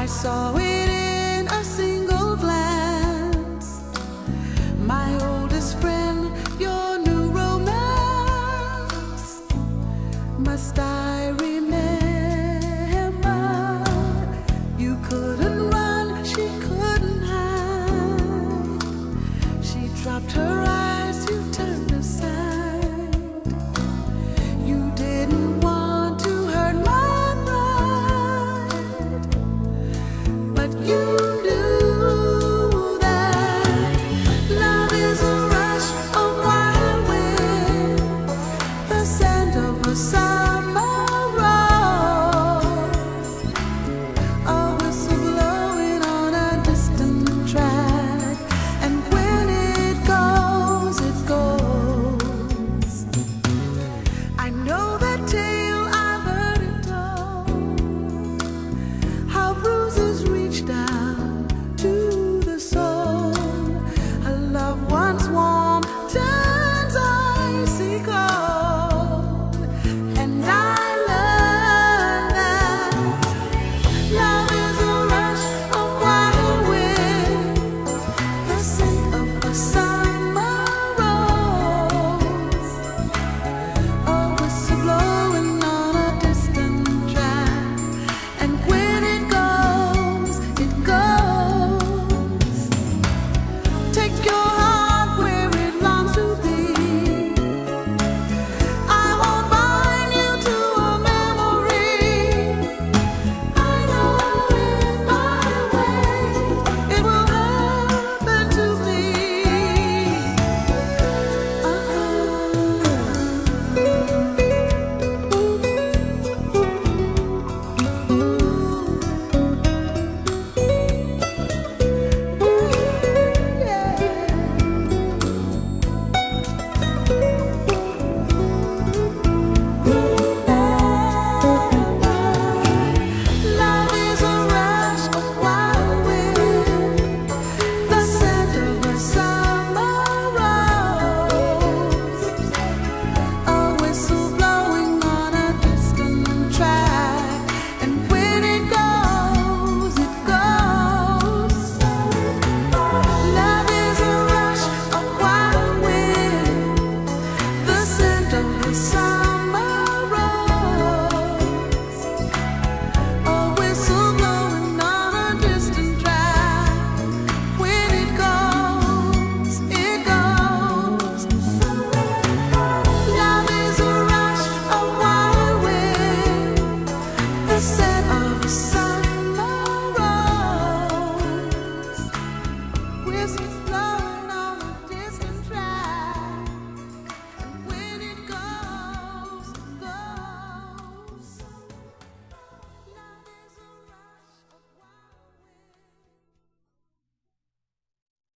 I saw it in a single glance. My oldest friend, your new romance. Must I remember? You couldn't run, she couldn't hide. She dropped her eyes.